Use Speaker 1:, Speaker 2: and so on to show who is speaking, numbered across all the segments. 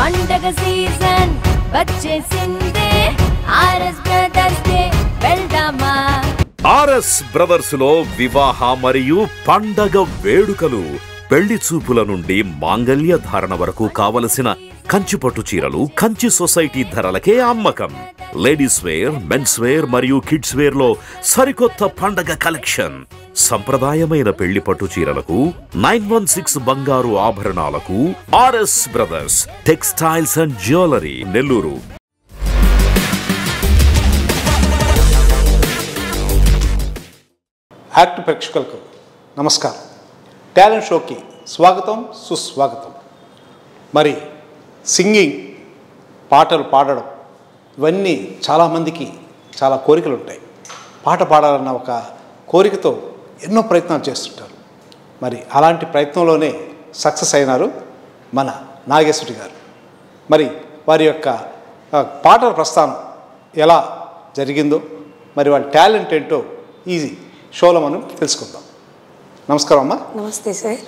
Speaker 1: పండగ సీజన్ వచ్చేసిందే. RS brothers డే వెళ్దామా?
Speaker 2: ఆర్ఎస్ బ్రదర్స్లో వివాహ మరియు పండగ వేడుకలు పెళ్ళి చూపుల నుండి మాంగల్య ధారణ వరకు కావలసిన కంచి పట్టు చీరలు కంచి సొసైటీ ధరలకే అమ్మకం. లేడీస్ వేర్ మెన్స్ వేర్ మరియు కిడ్స్ వేర్లో సరికొత్త పండగ కలెక్షన్. సంప్రదాయమైన పెళ్ళి పట్టు చీరలకు నైన్ వన్ సిక్స్ బంగారు ఆభరణాలకు RS brothers textiles and jewellery Nellore.
Speaker 3: Act ప్రేక్షకులకు నమస్కారం. టాలెంట్ షోకి స్వాగతం సుస్వాగతం. మరి సింగింగ్ పాటలు పాడడం ఇవన్నీ చాలామందికి చాలా కోరికలు ఉంటాయి పాట పాడాలన్న ఒక కోరికతో ఎన్నో ప్రయత్నాలు చేస్తుంటారు. మరి అలాంటి ప్రయత్నంలోనే సక్సెస్ అయినారు మన నాగేశ్వరి గారు. మరి వారి యొక్క పాటల ప్రస్థానం ఎలా జరిగిందో మరి వాళ్ళ టాలెంట్ ఏంటో ఈ షోలో మనం తెలుసుకుందాం. నమస్కారం అమ్మా.
Speaker 4: నమస్తే సార్.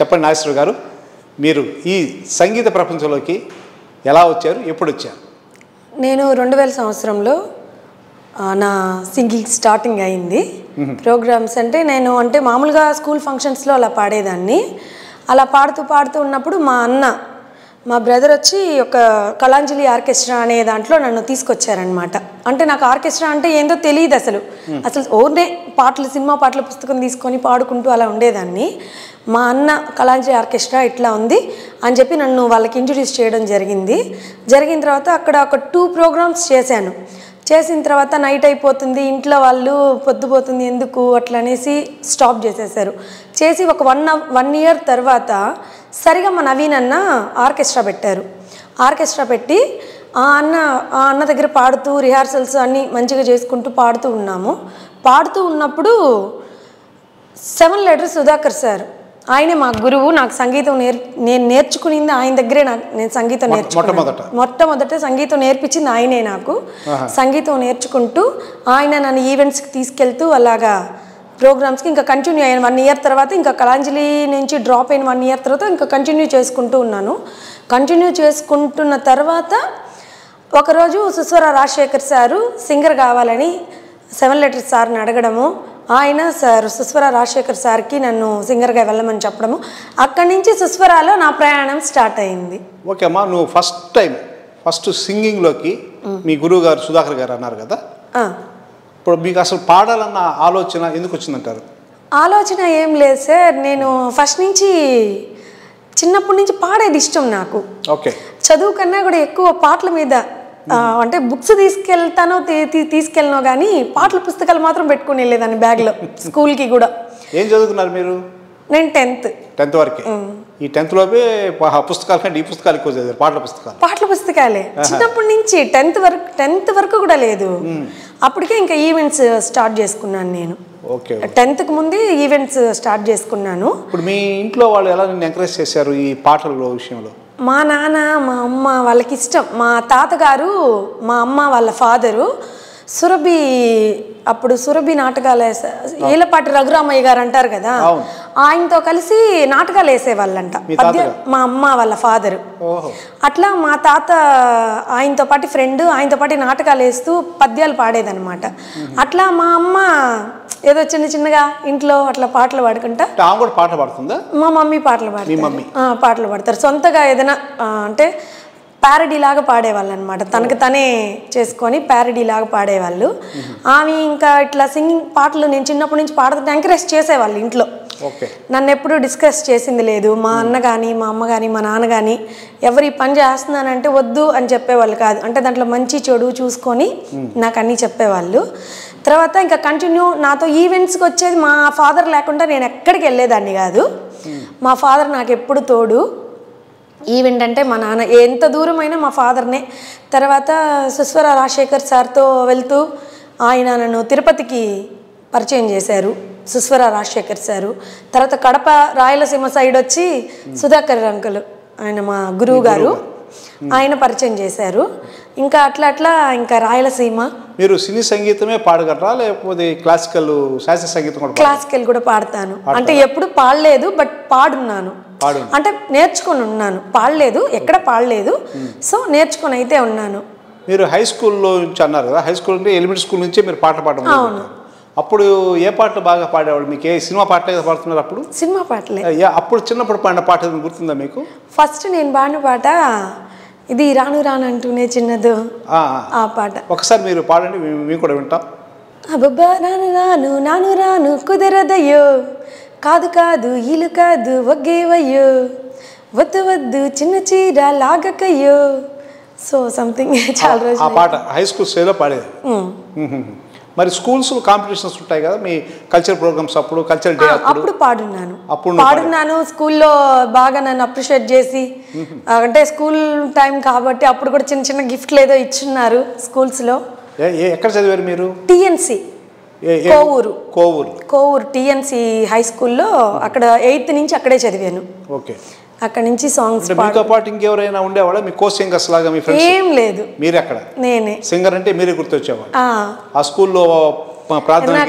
Speaker 3: చెప్పండి నాగేశ్వర గారు. మీరు ఈ సంగీత ప్రపంచంలోకి ఎలా వచ్చారు? ఎప్పుడు వచ్చారు?
Speaker 4: నేను రెండు వేల సంవత్సరంలో నా సింగింగ్ స్టార్టింగ్ అయింది. ప్రోగ్రామ్స్ అంటే నేను అంటే మామూలుగా స్కూల్ ఫంక్షన్స్లో అలా పాడేదాన్ని. అలా పాడుతూ పాడుతూ ఉన్నప్పుడు మా అన్న మా బ్రదర్ వచ్చి ఒక కళాంజలి ఆర్కెస్ట్రా అనే దాంట్లో నన్ను తీసుకొచ్చారనమాట అంటే నాకు ఆర్కెస్ట్రా అంటే ఏందో తెలియదు అసలు. అసలు ఓన్లే పాటలు సినిమా పాటల పుస్తకం తీసుకొని పాడుకుంటూ అలా ఉండేదాన్ని. మా అన్న కళాంజలి ఆర్కెస్ట్రా ఇట్లా ఉంది అని చెప్పి నన్ను వాళ్ళకి ఇంట్రడ్యూస్ చేయడం జరిగింది. జరిగిన తర్వాత అక్కడ ఒక టూ ప్రోగ్రామ్స్ చేశాను. చేసిన తర్వాత నైట్ అయిపోతుంది ఇంట్లో వాళ్ళు పొద్దుపోతుంది ఎందుకు అట్లా అనేసి స్టాప్ చేసేసారు. చేసి ఒక వన్ వన్ ఇయర్ తర్వాత సరిగా మా నవీన్ అన్న ఆర్కెస్ట్రా పెట్టారు. ఆర్కెస్ట్రా పెట్టి ఆ అన్న ఆ అన్న దగ్గర పాడుతూ రిహార్సల్స్ అన్నీ మంచిగా చేసుకుంటూ పాడుతూ ఉన్నాము. పాడుతూ ఉన్నప్పుడు సెవెన్ లెటర్ సుధాకర్ సార్. ఆయనే మా గురువు నాకు సంగీతం నేర్ నేను నేర్చుకునింది ఆయన దగ్గరే నాకు నేను సంగీతం. నేర్చుకున్నాను. మొట్టమొదట. సంగీతం నేర్పించింది ఆయనే నాకు. సంగీతం నేర్చుకుంటూ ఆయన నన్ను ఈవెంట్స్కి తీసుకెళ్తూ అలాగా ప్రోగ్రామ్స్కి ఇంకా కంటిన్యూ అయ్యాను వన్ ఇయర్ తర్వాత ఇంకా కళాంజలి నుంచి డ్రాప్ అయిన వన్ ఇయర్ తర్వాత ఇంకా కంటిన్యూ చేసుకుంటూ ఉన్నాను. కంటిన్యూ చేసుకుంటున్న తర్వాత ఒకరోజు సుస్వర రాజశేఖర్ సారు సింగర్ కావాలని సెవెన్ లెటర్ సార్ని అడగడము. ఆయన సార్ సుస్వర రాజశేఖర్ సార్కి నన్ను సింగర్గా వెళ్ళమని చెప్పడము. అక్కడి నుంచి సుస్వరాలో నా ప్రయాణం స్టార్ట్ అయింది.
Speaker 3: ఓకే అమ్మా నువ్వు ఫస్ట్ టైం ఫస్ట్ సింగింగ్లోకి మీ గురువు గారు సుధాకర్ గారు అన్నారు కదా. ఇప్పుడు మీకు అసలు పాడాలన్న ఆలోచన ఎందుకు వచ్చిందంటారు?
Speaker 4: ఆలోచన ఏం లేదు సార్. నేను ఫస్ట్ నుంచి చిన్నప్పటి నుంచి పాడేది ఇష్టం నాకు.
Speaker 3: ఓకే.
Speaker 4: చదువు కన్నా కూడా ఎక్కువ పాటల మీద అంటే బుక్స్ తీసుకెళ్తానో తీసుకెళ్ళనో కానీ పాటల పుస్తకాలు మాత్రం పెట్టుకుని వెళ్ళేదాన్ని బ్యాగ్లో స్కూల్కి కూడా.
Speaker 3: ఏం చదువుకున్నారు మీరు?
Speaker 4: నేను టెన్త్.
Speaker 3: టెన్త్ వరకే. ఈ టెన్త్ లోపే పుస్తకాల కంటే ఈ పుస్తకాలు ఎక్కువ చదివారు పాటల పుస్తకాలు.
Speaker 4: పాటల పుస్తకాలే. చిన్నప్పటి నుంచి టెన్త్ వరకు టెన్త్ వరకు కూడా లేదు. అప్పటికే ఇంకా ఈవెంట్స్ స్టార్ట్ చేసుకున్నాను నేను.
Speaker 3: ఓకే
Speaker 4: టెన్త్కి ముందే ఈవెంట్స్ స్టార్ట్ చేసుకున్నాను.
Speaker 3: ఇప్పుడు మీ ఇంట్లో వాళ్ళు ఎలా ఎంకరేజ్ చేశారు ఈ పాటల విషయంలో?
Speaker 4: మా నాన్న మా అమ్మ వాళ్ళకి ఇష్టం. మా తాతగారు మా అమ్మ వాళ్ళ ఫాదరు సురభి అప్పుడు సురభి నాటకాలు వేసే ఈలపాటి రఘురామయ్య గారు అంటారు కదా. ఆయనతో కలిసి నాటకాలు వేసేవాళ్ళంట.
Speaker 3: మీ
Speaker 4: పద్య
Speaker 3: తాతగారు?
Speaker 4: మా అమ్మ వాళ్ళ ఫాదరు. అట్లా మా తాత ఆయనతో పాటు ఫ్రెండ్ ఆయనతో పాటు నాటకాలు వేస్తూ పద్యాలు పాడేదన్నమాట. అట్లా మా అమ్మ ఏదో చిన్న చిన్నగా ఇంట్లో అట్లా పాటలు పాడుకుంటా.
Speaker 3: అంటే ఆమె కూడా పాట పాడుతుందా?
Speaker 4: మా మమ్మీ పాటలు? ఆ, పాటలు పాడతారు. సొంతగా ఏదైనా అంటే ప్యారడీ లాగా పాడేవాళ్ళు అనమాట తనకు తనే చేసుకొని ప్యారడీ లాగా పాడేవాళ్ళు. ఆమె ఇంకా ఇట్లా సింగింగ్ పాటలు నేను చిన్నప్పటి నుంచి పాడుతుంటే ఎంకరేజ్ చేసేవాళ్ళు ఇంట్లో. నన్ను ఎప్పుడూ డిస్కస్ చేసింది లేదు. మా అన్న కానీ మా అమ్మ కానీ మా నాన్న కానీ ఎవరు ఈ పని చేస్తున్నానంటే వద్దు అని చెప్పేవాళ్ళు కాదు. అంటే దాంట్లో మంచి చెడు చూసుకొని నాకు అన్నీ చెప్పేవాళ్ళు. తర్వాత ఇంకా కంటిన్యూ నాతో ఈవెంట్స్కి వచ్చేది మా ఫాదర్ లేకుండా నేను ఎక్కడికి వెళ్ళేదాన్ని కాదు. మా ఫాదర్ నాకు ఎప్పుడు తోడు. ఈవెంట్ అంటే మా నాన్న ఎంత దూరమైనా మా ఫాదర్నే. తర్వాత సుస్వర రాజశేఖర్ సార్తో వెళ్తూ ఆయన నన్ను తిరుపతికి పరిచయం చేశారు సుస్వర రాజశేఖర్ సారు. తర్వాత కడప రాయలసీమ సైడ్ వచ్చి సుధాకర్ అంకులు ఆయన మా గురువు గారు ఆయన పరిచయం చేశారు. ఇంకా అట్లా అట్లా ఇంకా రాయలసీమ.
Speaker 3: మీరు సినీ సంగీతమే పాడగలరా? లేకపోతే క్లాసికల్ శాస్త్రీయ సంగీతం కూడా?
Speaker 4: క్లాసికల్ కూడా పాడతాను. అంటే ఎప్పుడు పాడలేదు బట్ పాడున్నాను.
Speaker 3: పాడు
Speaker 4: అంటే నేర్చుకొని ఉన్నాను. పాడలేదు ఎక్కడ పాడలేదు. సో నేర్చుకొని అయితే ఉన్నాను.
Speaker 3: మీరు హై స్కూల్లో నుంచి అన్నారు కదా హై స్కూల్ అంటే ఎలిమెంటరీ స్కూల్ నుంచే మీరు పాటలు పాడడం మొదలుపెట్టారు. అప్పుడు ఏ పాటలు బాగా పాడేవాడు మీకు ఏ సినిమా పాటలే పాడుతున్నారు అప్పుడు?
Speaker 4: సినిమా పాటలే.
Speaker 3: అప్పుడు చిన్నప్పుడు పాడిన పాట గుర్తుందా మీకు?
Speaker 4: ఫస్ట్ నేను పాడిన పాట ఇది రాను రాను అంటూనే చిన్నదు
Speaker 3: ఆ, ఆ.
Speaker 4: ఆ పాట.
Speaker 3: ఒకసారి మీరు పాడండి మేము కూడా వింటాం.
Speaker 4: అబ్బబ్బా రాను రాను నాను రాను కుదరదయ్యో. కాదు కాదు ఇలు కాదు ఒగ్గేవయ్యో. వద్దు వద్దు చిన్న చీర లాగకయ్యో. సో సంథింగ్ చాలా
Speaker 3: ఆ
Speaker 4: రోజులు
Speaker 3: పాట హై స్కూల్ స్టేజ్లో పాడేది. మరి స్కూల్స్ కాంపిటీషన్స్ ఉంటాయి కదా మీ కల్చర్ ప్రోగ్రామ్స్ అప్పుడు కల్చర్ డే అప్పుడు?
Speaker 4: పాడున్నాను.
Speaker 3: అప్పుడు
Speaker 4: పాడున్నాను స్కూల్లో బాగా నన్ను అప్రిషియేట్ చేసి అంటే స్కూల్ టైం కాబట్టి అప్పుడు కూడా చిన్న చిన్న గిఫ్ట్లు ఏదో ఇచ్చున్నారు స్కూల్స్లో
Speaker 3: ఎక్కడ చదివారు మీరు? TNC
Speaker 4: Kovur.
Speaker 3: Kovur.
Speaker 4: Kovur TNC high స్కూల్లో అక్కడ ఎయిత్ నుంచి అక్కడే చదివాను.
Speaker 3: ఓకే.
Speaker 4: అక్కడ నుంచి సాంగ్స్
Speaker 3: మీతో పాటు ఇంకెవరైనా ఉండేవాడా? మీ కో సింగర్స్ లాగా మీ ఫ్రెండ్స్
Speaker 4: ఏం లేదు.
Speaker 3: మీరే అక్కడ
Speaker 4: నేనే.
Speaker 3: సింగర్ అంటే మీరే గుర్తొచ్చేవాడు
Speaker 4: ఆ,
Speaker 3: స్కూల్లో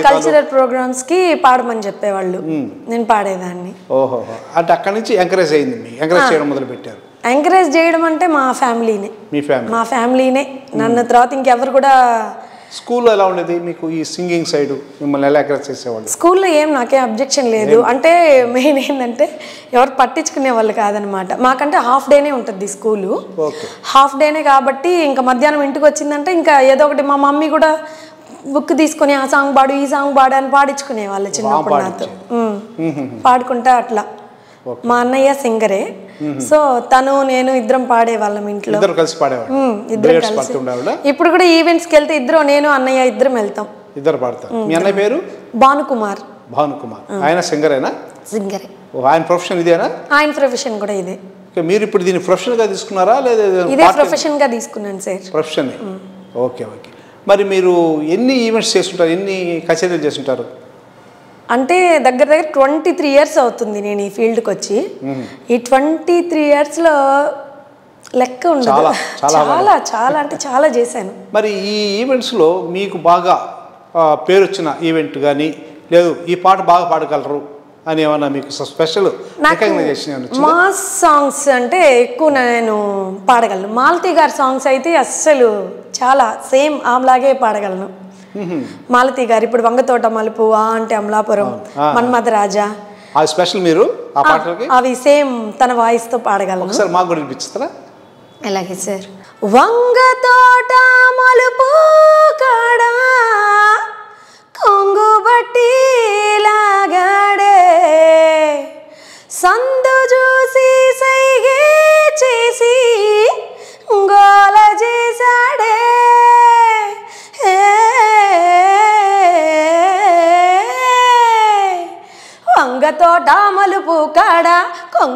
Speaker 4: కల్చరల్ ప్రోగ్రామ్స్కి పాడమని చెప్పేవాళ్ళు. నేను పాడేదాన్ని.
Speaker 3: ఓహో. అంటే అక్కడి నుంచి ఎంకరేజ్ అయింది ఎంకరేజ్ చేయడం మొదలు పెట్టారు
Speaker 4: ఎంకరేజ్ చేయడం అంటే మా ఫ్యామిలీనే
Speaker 3: మీ ఫ్యామిలీ
Speaker 4: మా ఫ్యామిలీనే నన్ను తర్వాత ఇంకెవరు కూడా
Speaker 3: స్కూల్లో ఎలా ఉండేది మీకు ఈ సింగింగ్ సైడ్ మిమ్మల్ని ఎలా ఎంకరేజ్ చేసేవాళ్ళు?
Speaker 4: స్కూల్లో ఏం నాకేం అబ్జెక్షన్ లేదు. అంటే మెయిన్ ఏంటంటే ఎవరు పట్టించుకునే వాళ్ళు కాదనమాట. మాకంటే హాఫ్ డేనే ఉంటుంది స్కూలు. హాఫ్ డేనే కాబట్టి ఇంకా మధ్యాహ్నం ఇంటికి వచ్చిందంటే ఇంకా ఏదో ఒకటి మా మమ్మీ కూడా బుక్ తీసుకొని ఆ సాంగ్ పాడు ఈ సాంగ్ పాడు అని పాడించుకునే వాళ్ళు చిన్నప్పుడు నాతో. పాడుకుంటా అట్లా. మా అన్నయ్య సింగరే. సో తను నేను ఇద్దరం పాడేవాళ్ళం ఇంట్లో.
Speaker 3: ఇద్దరు కలిసి
Speaker 4: ఉమ్, ఇద్దరం కలిసి. ఇప్పుడు కూడా ఈవెంట్స్కి వెళ్తే ఇద్దరు నేను అన్నయ్య ఇద్దరం వెళ్తాం.
Speaker 3: ఇద్దరు పాడతారు. మీ అన్నయ్య పేరు?
Speaker 4: భానుకుమార్.
Speaker 3: భానుకుమార్. ఆయన సింగరేనా?
Speaker 4: సింగరే.
Speaker 3: ఓ, ఆయన ప్రొఫెషన్ ఇదేనా?
Speaker 4: ఆయన ప్రొఫెషన్ కూడా ఇదే.
Speaker 3: మీరు ఇప్పుడు దీన్ని ప్రొఫెషన్గా తీసుకున్నారా? లేదా
Speaker 4: ఇదే ప్రొఫెషన్గా తీసుకున్నాను సార్
Speaker 3: ప్రొఫెషన్ ఓకే ఓకే. మరి మీరు ఎన్ని ఈవెంట్స్ చేస్తుంటారు? ఎన్ని కచేరీలు చేస్తుంటారు?
Speaker 4: అంటే దగ్గర దగ్గర ట్వంటీ త్రీ ఇయర్స్ అవుతుంది నేను ఈ ఫీల్డ్కి వచ్చి ఈ ట్వంటీ త్రీ ఇయర్స్లో లెక్క ఉండదు.
Speaker 3: చాలా, చాలా
Speaker 4: అంటే చాలా చేశాను.
Speaker 3: మరి ఈ ఈవెంట్స్లో మీకు బాగా పేరు వచ్చిన ఈవెంట్ కానీ లేదు ఈ పాట బాగా పాడగలరు అని ఏమన్నా మీకు స్పెషల్?
Speaker 4: మాస్ సాంగ్స్ అంటే ఎక్కువ నేను పాడగలను. మాలతి గారి సాంగ్స్ అయితే అస్సలు చాలా సేమ్ ఆమెలాగే పాడగలను. మాలతి గారు ఇప్పుడు వంగతోట మలుపు ఆ అంటే అమలాపురం
Speaker 3: ఆ.
Speaker 4: మన్మథ రాజా.
Speaker 3: స్పెషల్ మీరు ఆ పాటలకి?
Speaker 4: అవి సేమ్ తన వాయిస్తో పాడగలను.
Speaker 3: ఒకసారి మాకు కూడా వినిపిస్తారా
Speaker 4: అలాగే సార్ వంగ తోట మలుపు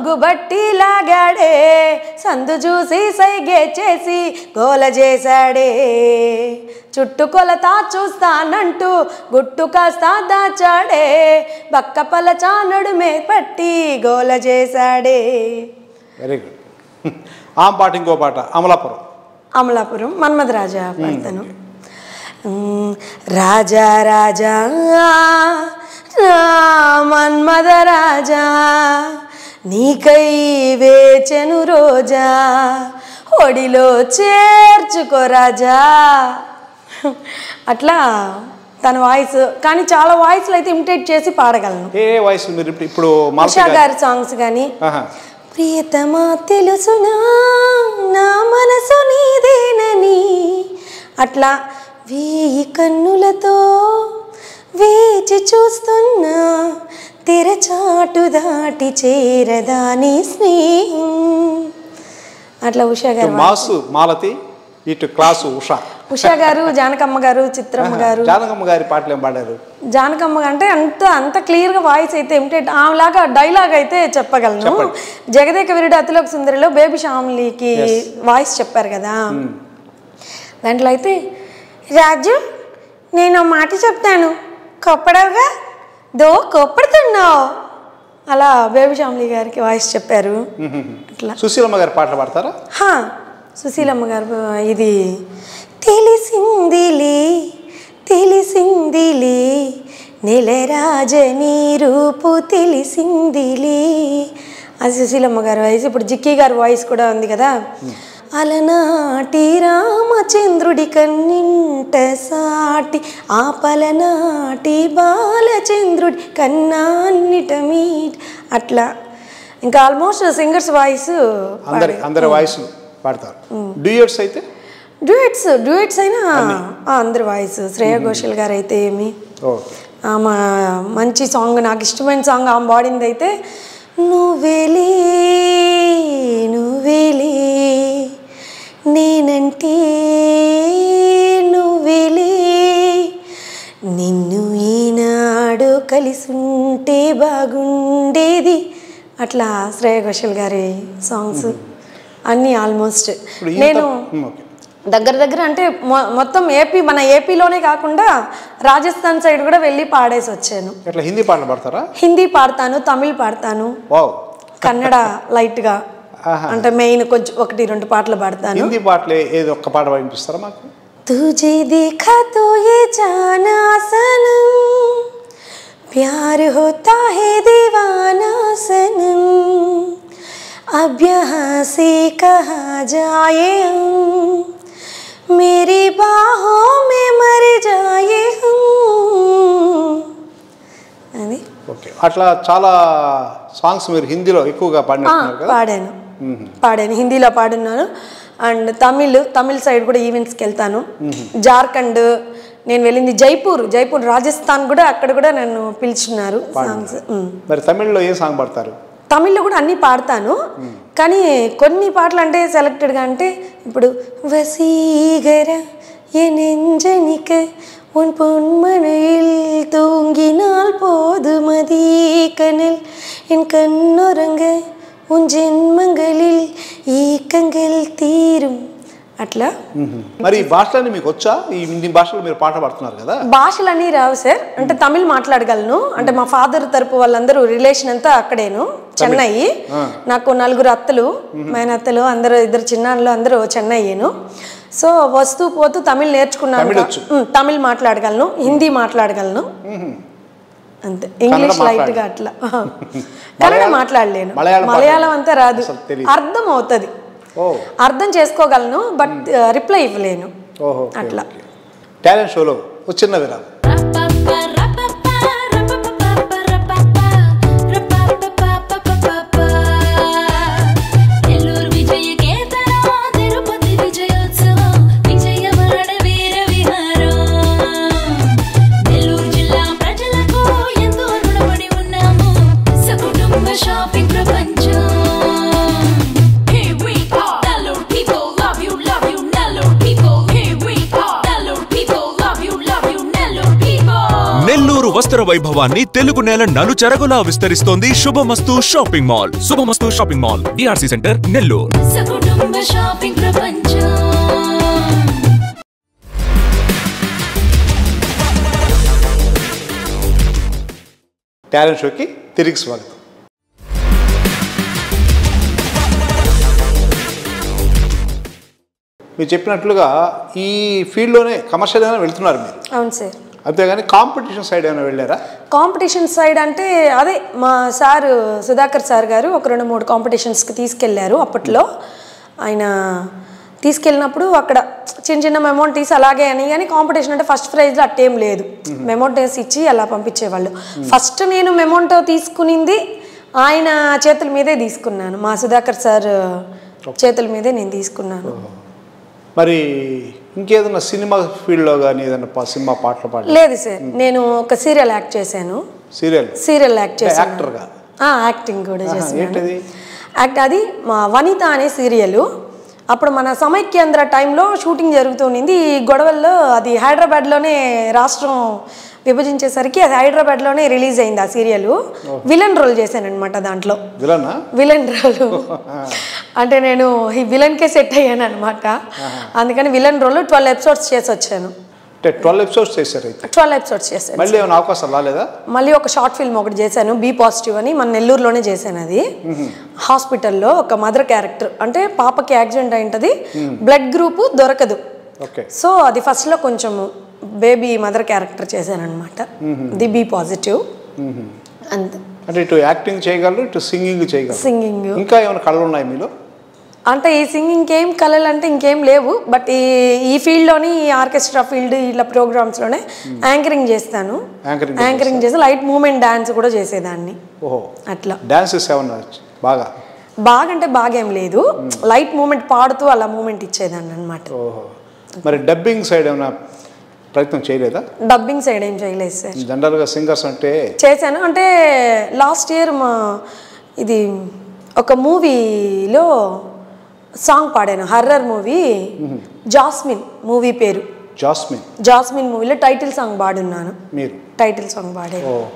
Speaker 4: కొంగు బట్టి లాగాడే సందు చూసి సైగే చేసి గోల చేశాడే. చుట్టు కొలత చూస్తానంటూ గుట్టు కాస్త దాచాడే బక్క పలచా నడుమే పట్టి గోల చేశాడే.
Speaker 3: వెరీ గుడ్ ఆ పాట ఇంకో పాట అమలాపురం.
Speaker 4: అమలాపురం మన్మథ రాజా పాడతాను. మ్, రాజా రాజా రా మన్మథ రాజా. నీకై వేచెను రోజా ఒడిలో చేర్చుకో రాజా. అట్లా తన వాయిస్ కానీ చాలా వాయిస్లు అయితే ఇమిటేట్ చేసి పాడగలను.
Speaker 3: ఏ వాయిస్ మీరు ఇప్పుడు-
Speaker 4: ఉషా
Speaker 3: గారి?
Speaker 4: సాంగ్స్ కానీ. ప్రియతమా తెలుసునా నా మనసు నీదేనని. అట్లా వేయి కన్నులతో వేచి చూస్తున్నా తెరచాటు దాటి చేరదాని స్నేహం? అట్లా ఉషా గారు
Speaker 3: మాసు మాలతి ఇటు క్లాసు ఉషా.
Speaker 4: ఉషా గారు జానకమ్మ గారు చిత్రమ్మ గారు.
Speaker 3: జానకమ్మ గారి పాటలు ఏం పాడారు?
Speaker 4: జానకమ్మ అంటే అంత అంత క్లియర్గా వాయిస్ అయితే ఏమిటంటే ఆమెలాగా డైలాగ్ అయితే చెప్పగలను. జగదేక వీరుడు అతిలోక సుందరిలో బేబీ శ్యామ్లీకి వాయిస్ చెప్పారు కదా. దాంట్లో అయితే రాజు నేను మాట చెప్తాను. కొప్పడవుగా? దో కొప్పడుతున్నావు? అలా బేబీ గారికి వాయిస్ చెప్పారు. అట్లా.
Speaker 3: సుశీలమ్మ గారి పాటలు పాడతారా?
Speaker 4: హా, సుశీలమ్మ గారు ఇది తెలిసిందిలే తెలిసిందిలే నెలరాజని రూపు తెలిసిందిలే. అది సుశీలమ్మ గారి వాయిస్. ఇప్పుడు జిక్కీ గారి వాయిస్ కూడా ఉంది కదా. అలనాటి రామచంద్రుడి కన్నింట సాటి ఆపలనాటి బాలచంద్రుడి కన్నాన్నిట మీట్. అట్లా. ఇంకా ఆల్మోస్ట్ సింగర్స్ వాయిస్
Speaker 3: అందరి అందరి వాయిస్ పాడతారు. డ్యూయట్స్ అయితే?
Speaker 4: డ్యూయట్స్ డ్యూయట్స్ అయినా ఆ, అందరి వాయిస్. శ్రేయా ఘోషల్ గారు అయితే ఏమి ఆమె మంచి సాంగ్ నాకు ఇష్టమైన సాంగ్ ఆమె పాడింది అయితే నువ్వేలే నువ్వేలే నేనంటే నువ్వేలే. నిన్ను ఈనాడు కలిసుంటే బాగుండేది. అట్లా శ్రేయ ఘోషల్ గారి సాంగ్స్ అన్నీ ఆల్మోస్ట్. నేను దగ్గర దగ్గర అంటే మొత్తం ఏపీ మన ఏపీలోనే కాకుండా రాజస్థాన్ సైడ్ కూడా వెళ్ళి పాడేసి వచ్చాను.
Speaker 3: హిందీ పాటలు పాడతారా?
Speaker 4: హిందీ పాడతాను తమిళ్ పాడతాను. కన్నడ లైట్గా. అంటే మెయిన్ కొంచెం ఒకటి రెండు పాటలు పాడతాను
Speaker 3: హిందీ పాటలు ఏ- ఏది ఒక్క పాట వినిపిస్తారా మాకు
Speaker 4: तुझे देखा तो ये जाना सनम प्यार होता है दीवाना सनम अब यहाँ से कहा जाए हम मेरी बाहों में मर जाए हम అది
Speaker 3: ఓకే అట్లా చాలా సాంగ్స్ మీరు హిందీలో ఎక్కువగా
Speaker 4: ఆ,
Speaker 3: పాడినట్టున్నారు కదా
Speaker 4: పాడాను పాడాను హిందీలో పాడున్నాను అండ్ తమిళ్ తమిళ్ సైడ్ కూడా ఈవెంట్స్కి వెళ్తాను జార్ఖండ్ నేను వెళ్ళింది జైపూర్ జైపూర్ రాజస్థాన్ కూడా అక్కడ కూడా నన్ను పిలుచున్నారు సాంగ్స్
Speaker 3: మరి తమిళ్లో ఏ సాంగ్ పాడతారు
Speaker 4: తమిళ్లో కూడా అన్నీ పాడతాను కానీ కొన్ని పాటలు అంటే సెలెక్టెడ్గా అంటే ఇప్పుడు వసీగర என் நெஞ்சனிக்க உன் பொன்மனையில் தூங்கினால் போதுமதி கனல் என் கண்ணுறங்க ഉൻ జన్మంగలిൽ ఈ కంగల్ తీరు అట్లా
Speaker 3: మరి భాషలని మీకు వచ్చా? ఈ హిందీ భాషలో మీరు పాట పాడుతున్నారు కదా?
Speaker 4: భాషలు అన్నీ రావు సార్. అంటే తమిళ్ మాట్లాడగలను. అంటే మా ఫాదర్ తరపు వాళ్ళందరూ రిలేషన్ అంతా అక్కడేను చెన్నై నాకు నలుగురు అత్తలు మేనత్తలు అందరూ ఇద్దరు చిన్నాళ్ళు అందరూ చెన్నైను సో వస్తూ పోతూ తమిళ్ నేర్చుకున్నాను
Speaker 3: తమిళ
Speaker 4: మాట్లాడగలను హిందీ మాట్లాడగలను. అంతే. ఇంగ్లీష్ లైట్గా అట్లా. కన్నడ మాట్లాడలేను.
Speaker 3: మలయాళం
Speaker 4: అంతా రాదు. అర్థం అవుతుంది. అర్థం చేసుకోగలను బట్ రిప్లై ఇవ్వలేను.
Speaker 3: ఓహో
Speaker 4: అట్లా.
Speaker 3: టాలెంట్ షోలో చిన్న విరామం
Speaker 5: వస్త్ర వైభవాన్ని తెలుగు నేల నలుచెరగులా విస్తరిస్తోంది Subhamastu shopping mall. Subhamastu shopping mall DRC centre Nellore.
Speaker 1: సకుటుంబ shopping ప్రపంచం.
Speaker 3: టాలెంట్ షోకి తిరిగి స్వాగతం. మీరు చెప్పినట్లుగా ఈ ఫీల్డ్లోనే కమర్షియల్ అయినా వెళ్తున్నారు మీరు.
Speaker 4: అవును సార్.
Speaker 3: అంతేగాని కాంపిటీషన్ సైడ్ ఏమైనా వెళ్ళారా?
Speaker 4: కాంపిటీషన్ సైడ్ అంటే అదే మా సార్ సుధాకర్ సార్ గారు ఒక రెండు మూడు కాంపిటీషన్స్కి తీసుకెళ్ళారు అప్పట్లో. ఆయన తీసుకెళ్ళినప్పుడు అక్కడ చిన్న చిన్న మెమౌంట్ తీసి అలాగే అని కానీ కాంపిటీషన్ అంటే ఫస్ట్ ప్రైజ్లో అట్టేం లేదు. మెమౌంటోస్ ఇచ్చి అలా పంపించేవాళ్ళు. ఫస్ట్ నేను మెమౌంటో తీసుకునింది ఆయన చేతుల మీదే తీసుకున్నాను. మా సుధాకర్ సార్ చేతుల మీదే నేను తీసుకున్నాను.
Speaker 3: మరి ఇంకేదైనా సినిమా ఫీల్డ్లో కానీ ఏదైనా సినిమా పాటలు పాడ
Speaker 4: లేదు సార్ నేను ఒక సీరియల్ యాక్ట్ చేశాను.
Speaker 3: సీరియల్?
Speaker 4: సీరియల్ యాక్ట్ చేశాను.
Speaker 3: యాక్టర్గా?
Speaker 4: ఆ, యాక్టింగ్ కూడా చేశాను. యాక్ట్ అది మా వనిత అనే సీరియల్. అప్పుడు మన సమైక్యాంధ్ర టైంలో షూటింగ్ జరుగుతుంది ఈ గొడవల్లో అది హైదరాబాద్లోనే రాష్ట్రం విభజించేసరికి అది హైదరాబాద్లోనే రిలీజ్ అయింది ఆ సీరియల్. విలన్ రోల్ చేశానమాట దాంట్లో.
Speaker 3: విలనా?
Speaker 4: Villain role. అంటే నేను ఈ విలన్కే సెట్ అయ్యాను అనమాట అందుకని విలన్ రోల్ ట్వెల్వ్ ఎపిసోడ్స్ చేసి వచ్చాను
Speaker 3: అంటే ట్వెల్వ్ ఎపిసోడ్స్ చేశారు అయితే.
Speaker 4: ట్వెల్వ్ ఎపిసోడ్స్ చేశాను
Speaker 3: మళ్ళీ ఏమైనా అవకాశం రాలేదా?
Speaker 4: మళ్ళీ ఒక షార్ట్ ఫిల్మ్ ఒకటి చేశాను బీ పాజిటివ్ అని మన నెల్లూరులోనే చేశాను అది. హాస్పిటల్లో ఒక మదర్ క్యారెక్టర్ అంటే పాపకి యాక్సిడెంట్ అయింటది బ్లడ్ గ్రూప్ దొరకదు.
Speaker 3: ఓకే.
Speaker 4: సో అది ఫస్ట్లో కొంచెం బేబీ మదర్ క్యారెక్టర్ చేశాను అనమాట ది బీ పాజిటివ్. అంతే.
Speaker 3: అంటే ఇటు యాక్టింగ్ చేయగలరు ఇటు సింగింగ్ చేయగలరు?
Speaker 4: సింగింగ్.
Speaker 3: ఇంకా ఏమైనా కళలు ఉన్నాయి మీలో?
Speaker 4: అంటే ఈ సింగింగ్ ఏం కళలు అంటే ఇంకేం లేవు బట్ ఈ ఈ ఫీల్డ్లోని ఈ ఆర్కెస్ట్రా ఫీల్డ్ ఇలా ప్రోగ్రామ్స్లోనే యాంకరింగ్ చేస్తాను. యాంకరింగ్ చేసి లైట్ మూమెంట్ డాన్స్ కూడా చేసేదాన్ని.
Speaker 3: ఓహో.
Speaker 4: అట్లా.
Speaker 3: ఏమన్నా బాగా
Speaker 4: బాగా? అంటే బాగా ఏం లేదు లైట్ మూమెంట్ పాడుతూ అలా మూమెంట్ ఇచ్చేదాన్ని అనమాట
Speaker 3: ఓహో. మరి డబ్బింగ్ సైడ్ ఏమైనా ప్రయత్నం చేయలేదా?
Speaker 4: డబ్బింగ్ సైడ్ ఏం చేయలేదు సార్.
Speaker 3: జనరల్గా సింగర్స్ అంటే?
Speaker 4: చేశాను. అంటే లాస్ట్ ఇయర్ మా ఇది ఒక మూవీలో సాంగ్ పాడాను హర్రర్ మూవీ జాస్మిన్ మూవీ పేరు.
Speaker 3: జాస్మిన్.
Speaker 4: జాస్మిన్ మూవీలో టైటిల్ సాంగ్ పాడున్నాను.
Speaker 3: మీరు.
Speaker 4: టైటిల్ సాంగ్ పాడాను.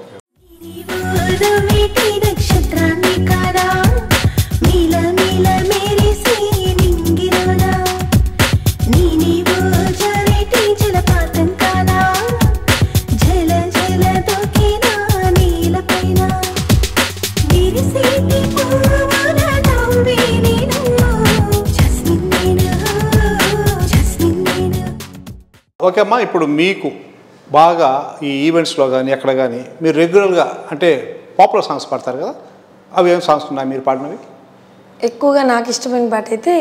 Speaker 1: నక్షత్రాన్ని కాదా? నీల నీల
Speaker 3: ఓకే అమ్మా ఇప్పుడు మీకు బాగా ఈ ఈవెంట్స్లో కానీ ఎక్కడ కానీ మీరు రెగ్యులర్గా అంటే పాపులర్ సాంగ్స్ పాడతారు కదా అవి ఏం సాంగ్స్ ఉన్నాయి మీరు పాడినవి?
Speaker 4: ఎక్కువగా నాకు ఇష్టమైన పాట అయితే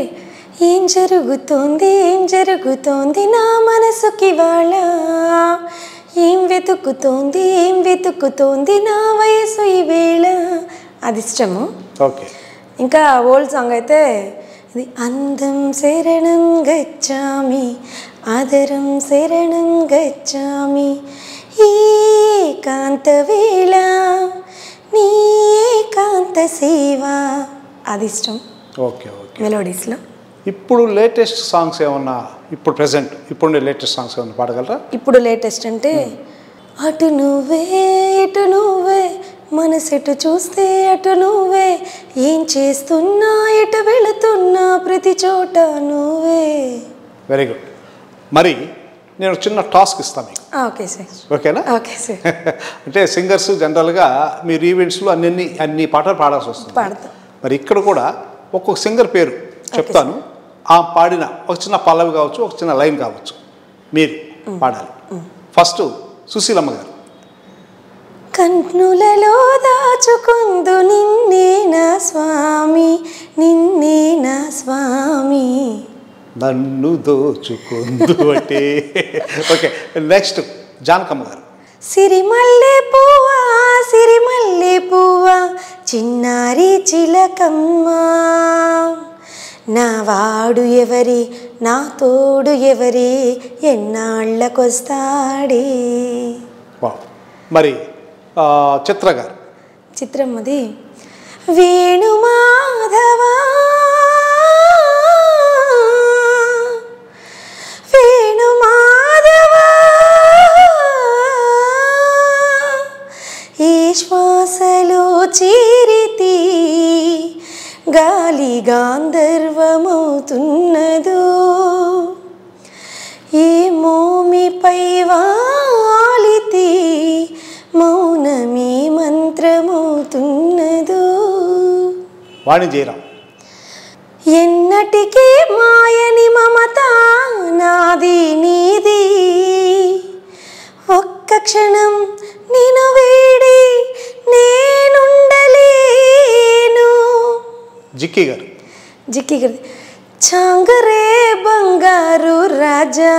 Speaker 4: ఏం జరుగుతోంది ఏం జరుగుతోంది నా మనసుకి వాళ్ళ? ఏం వెతుకుతోంది ఏం వెతుకుతోంది నా వయసు ఈ వేళ? అది ఇష్టము.
Speaker 3: ఓకే.
Speaker 4: ఇంకా ఓల్డ్ సాంగ్ అయితే ఇది అందం శరణం గచ్చామి ఆదరం శరణం గచ్చామి. ఏకాంత వేళ నీ ఏకాంత సేవ. అది ఇష్టం
Speaker 3: ఓకే ఓకే.
Speaker 4: మెలోడీస్లో
Speaker 3: ఇప్పుడు లేటెస్ట్ సాంగ్స్ ఏమన్నా ఇప్పుడు ప్రెసెంట్ ఇప్పుడు లేటెస్ట్ సాంగ్స్ ఏమన్నా పాడగలరా?
Speaker 4: ఇప్పుడు లేటెస్ట్ అంటే అటు నువ్వే ఇటు నువ్వే మనసెటు చూస్తే అటు నువ్వే. ఏం చేస్తున్నా ఎటు వెళుతున్నా ప్రతి చోట నువ్వే.
Speaker 3: వెరీ గుడ్ మరి నేను చిన్న టాస్క్ ఇస్తాను మీకు.
Speaker 4: Okay sir.
Speaker 3: ఓకేనా?
Speaker 4: Okay sir.
Speaker 3: అంటే సింగర్స్ జనరల్గా మీరు ఈవెంట్స్లో అన్ని అన్ని పాటలు పాడాల్సి వస్తుంది.
Speaker 4: పాడతా.
Speaker 3: మరి ఇక్కడ కూడా ఒక్కొక్క సింగర్ పేరు చెప్తాను. ఆ పాడిన ఒక చిన్న పల్లవి కావచ్చు ఒక చిన్న లైన్ కావచ్చు. మీరు పాడాలి. ఫస్ట్ సుశీలమ్మ గారు.
Speaker 4: కన్నులలో దాచుకుందు నిన్నే నా స్వామి నిన్నే నా స్వామి.
Speaker 3: నన్ను దోచుకుందు అంటే. ఓకే నెక్స్ట్ జానకమ్మ గారు.
Speaker 4: సిరిమల్లె పువ్వా సిరిమల్లె పువ్వా చిన్నారి చిలకమ్మ. నా వాడు ఎవరి నా తోడు ఎవరి ఎన్నాళ్ళకొస్తాడే.
Speaker 3: మరి చిత్ర గారు.
Speaker 4: చిత్రం అది వేణుమాధవా
Speaker 3: వాణి జయరాం
Speaker 4: ఎన్నటికీ మాయని మమత నాది నీది. ఒక్క క్షణం నిన్ను వీడి నేనుండలేను.
Speaker 3: జిక్కి గారు.
Speaker 4: జిక్కి గడి చాంగ్ రే బంగారు రాజా.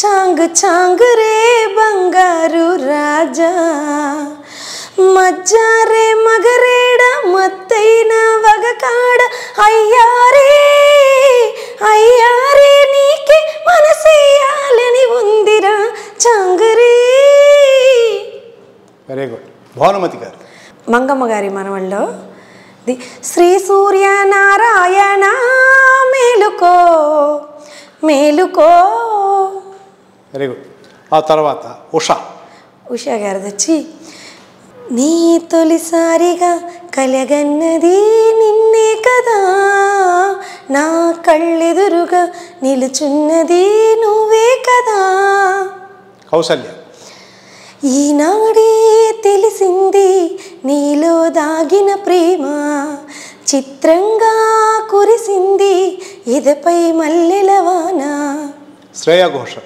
Speaker 4: చాంగ్ చాంగ్ రే బంగారు రాజా. మజ్జారే మగరేడ మత్తైన వగకాడ. అయ్యారే అయ్యారే నీకే మనసేయాలని ఉందిరా చాంగరే.
Speaker 3: వెరీ గుడ్ భానుమతి గారు.
Speaker 4: మంగమ్మ గారి మనవల్లో ది శ్రీ సూర్య నారాయణ మేలుకో మేలుకో.
Speaker 3: వెరీ గుడ్ ఆ తర్వాత ఉషా.
Speaker 4: ఉషా గారిది వచ్చి నీ తొలిసారిగా కలగన్నది నిన్నే కదా. నా కళ్ళెదురుగా నిలుచున్నది నువ్వే కదా.
Speaker 3: కౌసల్య.
Speaker 4: ఈనాడే తెలిసింది నీలో దాగిన ప్రేమ. చిత్రంగా కురిసింది ఎదపై మల్లెలవాన
Speaker 3: శ్రేయా ఘోషల్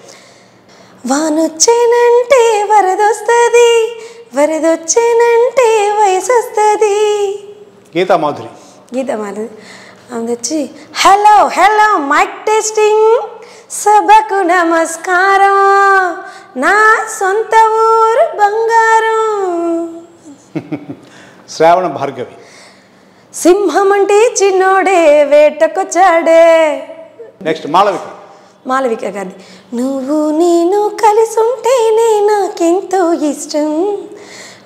Speaker 4: వానొచ్చేనంటే వరదొస్తుంది. వరదొచ్చేనంటే వయసొస్తుంది?
Speaker 3: గీతా మాధురి.
Speaker 4: గీత మరి ఆమె వచ్చి హలో హలో మైక్ టెస్టింగ్. సభకు నమస్కారం. నా సొంత ఊరు బంగారం.
Speaker 3: శ్రావణ భార్గవి.
Speaker 4: సింహం అంటే చిన్నోడే వేటకొచ్చాడే
Speaker 3: నెక్స్ట్ మాళవిక.
Speaker 4: మాలవిక గారి నువ్వు నేను కలిసి ఉంటేనే నాకెంతో ఇష్టం.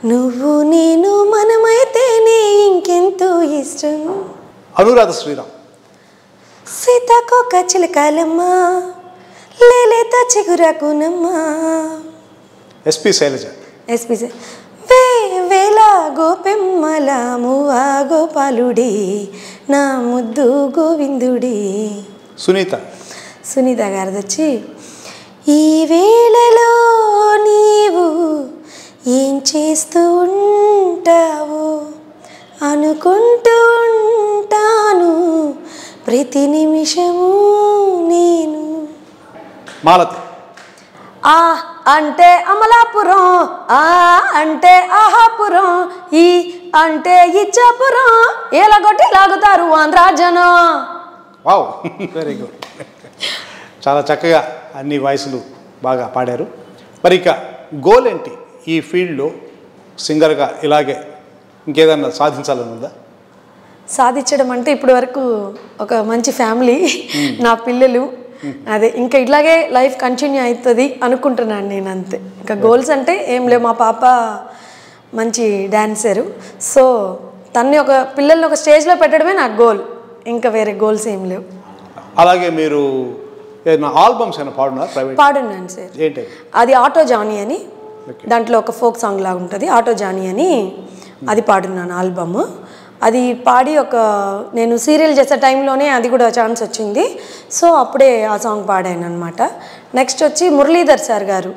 Speaker 4: నువ్వు నేను మనమైతేనే ఇంకెంతో ఇష్టం.
Speaker 3: అనురాధ శ్రీరామ్.
Speaker 4: సీతాకోక చిలకాలమ్మ లేలేత చిగురాకునమ్మ
Speaker 3: ఎస్పి శైలజ.
Speaker 4: ఎస్పీ వే వేల గోపెమ్మల మువ్వా గోపాలుడి నా ముద్దు గోవిందుడి.
Speaker 3: సునీత.
Speaker 4: సునీత గారిది వచ్చి ఈ వేళలో నీవు ఏం చేస్తూ ఉంటావు? అనుకుంటూ ఉంటాను. ప్రతి నిమిషము నేను.
Speaker 3: మాలతి.
Speaker 4: ఆ అంటే అమలాపురం ఆ అంటే ఆహాపురం ఈ అంటే ఇచ్చాపురం. ఏలగొట్టి లాగుతారు ఆంధ్రాజనం
Speaker 3: వావ్ వెరీ గుడ్ చాలా చక్కగా అన్ని వాయిస్లు బాగా పాడారు. మరి ఇక గోల్ ఏంటి ఈ ఫీల్డ్లో సింగర్గా ఇలాగే ఇంకేదన్నా సాధించాలని ఉందా
Speaker 4: సాధించడం అంటే ఇప్పటి వరకు ఒక మంచి ఫ్యామిలీ నా పిల్లలు. అదే ఇంకా ఇట్లాగే లైఫ్ కంటిన్యూ అవుతుంది అనుకుంటున్నాను నేను అంతే ఇంకా గోల్స్ అంటే ఏం లేవు. మా పాప మంచి డాన్సరు. సో తన్ని ఒక పిల్లల్ని ఒక స్టేజ్లో పెట్టడమే నాకు గోల్. ఇంకా వేరే గోల్స్ ఏం లేవు.
Speaker 3: అలాగే మీరు ఆల్బమ్స్ పాడున్నారు
Speaker 4: పాడున్నాను సార్.
Speaker 3: ఏంటి?
Speaker 4: అది ఆటో జానీ అని దాంట్లో ఒక ఫోక్ సాంగ్ లాగా ఉంటుంది ఆటో జానీ అని అది పాడున్నాను ఆల్బమ్. అది పాడి ఒక నేను సీరియల్ చేసే టైంలోనే అది కూడా ఛాన్స్ వచ్చింది. సో అప్పుడే ఆ సాంగ్ పాడాను అనమాట నెక్స్ట్ వచ్చి మురళీధర్ సార్ గారు.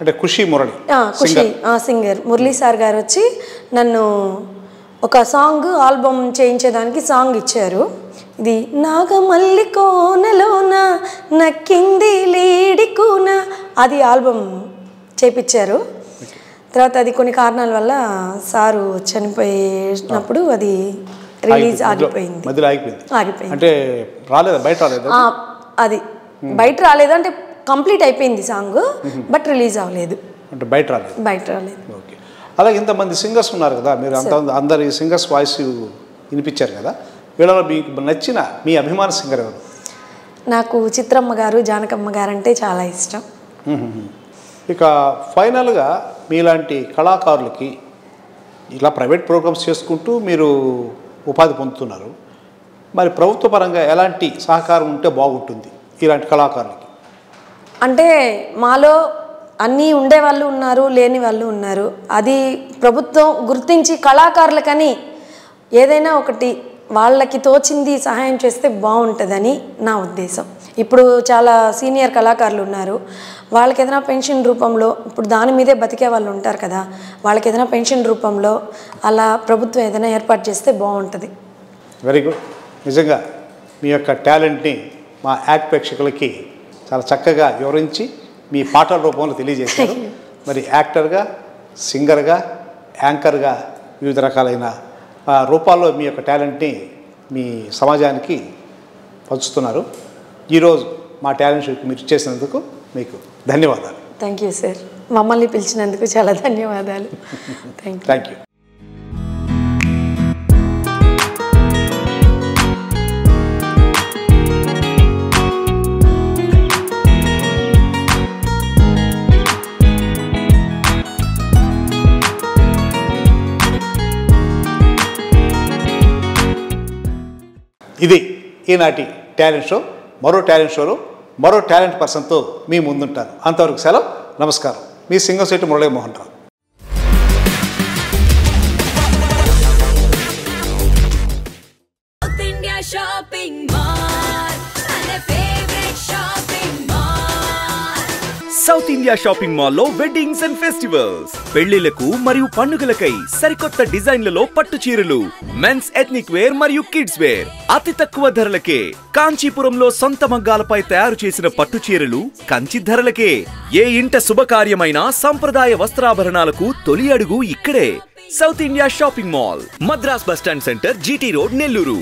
Speaker 3: అంటే ఖుషి మురళి
Speaker 4: ఖుషి ఆ, సింగర్. మురళీ సార్ గారు వచ్చి నన్ను ఒక సాంగ్ ఆల్బమ్ చేయించేదానికి సాంగ్ ఇచ్చారు. ఇది నాగమల్లి కోనలోన నక్కింది లేడి కూన అది ఆల్బమ్ చేపించారు తర్వాత అది కొన్ని కారణాల వల్ల సారు చనిపోయినప్పుడు అది రిలీజ్ ఆగిపోయింది.
Speaker 3: ఆగిపోయింది.
Speaker 4: ఆగిపోయింది.
Speaker 3: అంటే రాలేదా? బయట రాలేదా?
Speaker 4: అది బయట రాలేదు అంటే కంప్లీట్ అయిపోయింది సాంగ్ బట్ రిలీజ్ అవ్వలేదు.
Speaker 3: అంటే బయట రాలేదు.
Speaker 4: బయట రాలేదు.
Speaker 3: ఓకే. అలాగే ఇంతమంది సింగర్స్ ఉన్నారు కదా మీరు అంత అందరి సింగర్స్ వాయిస్ వినిపించారు కదా వీళ్ళలో మీకు నచ్చిన మీ అభిమాన సింగర్ ఎవరు?
Speaker 4: నాకు చిత్రమ్మ గారు జానకమ్మ గారు అంటే చాలా ఇష్టం.
Speaker 3: ఇక ఫైనల్గా మీలాంటి కళాకారులకి ఇలా ప్రైవేట్ ప్రోగ్రామ్స్ చేసుకుంటూ మీరు ఉపాధి పొందుతున్నారు. మరి ప్రభుత్వ పరంగా ఎలాంటి సహకారం ఉంటే బాగుంటుంది ఇలాంటి కళాకారులకి?
Speaker 4: అంటే మాలో అన్నీ ఉండే వాళ్ళు ఉన్నారు లేని వాళ్ళు ఉన్నారు. అది ప్రభుత్వం గుర్తించి కళాకారులకని ఏదైనా ఒకటి వాళ్ళకి తోచింది సహాయం చేస్తే బాగుంటుందని నా ఉద్దేశం. ఇప్పుడు చాలా సీనియర్ కళాకారులు ఉన్నారు. వాళ్ళకి ఏదైనా పెన్షన్ రూపంలో ఇప్పుడు దాని మీదే బతికే వాళ్ళు ఉంటారు కదా వాళ్ళకి ఏదైనా పెన్షన్ రూపంలో అలా ప్రభుత్వం ఏదైనా ఏర్పాటు చేస్తే బాగుంటుంది.
Speaker 3: వెరీ గుడ్ నిజంగా మీ యొక్క టాలెంట్ని మా యాక్ట్ ప్రేక్షకులకి చాలా చక్కగా వివరించి మీ పాటల రూపంలో తెలియజేశారు. మరి యాక్టర్గా సింగర్గా యాంకర్గా వివిధ రకాలైన రూపాల్లో మీ యొక్క టాలెంట్ని మీ సమాజానికి పంచుతున్నారు. ఈరోజు మా టాలెంట్ షోకి మీరు చేసినందుకు మీకు ధన్యవాదాలు.
Speaker 4: థ్యాంక్ యూ సార్ మమ్మల్ని పిలిచినందుకు చాలా ధన్యవాదాలు. థ్యాంక్ యూ
Speaker 3: ఇది ఈనాటి టాలెంట్ షో. మరో టాలెంట్ షోలో మరో టాలెంట్ పర్సన్తో మీ ముందుంటాను. అంతవరకు సెలవు. నమస్కారం. మీ Singam
Speaker 6: Shetty Muralimohan Rao. South India shopping
Speaker 7: మాల్లో వెడ్డింగ్స్ అండ్ ఫెస్టివల్స్. పెళ్ళిలకు మరియు పండుగలకై సరికొత్త డిజైన్లలో పట్టు చీరలు మెన్స్ ఎథ్నిక్ వేర్ మరియు కిడ్స్ వేర్ అతి తక్కువ ధరలకే కాంచీపురంలో సొంత మగ్గాలపై తయారు చేసిన పట్టు చీరలు కంచి ధరలకే. ఏ ఇంట శుభకార్యమైన సంప్రదాయ వస్త్రాభరణాలకు తొలి అడుగు ఇక్కడే. South India shopping mall Madras bus stand center GT road Nellore.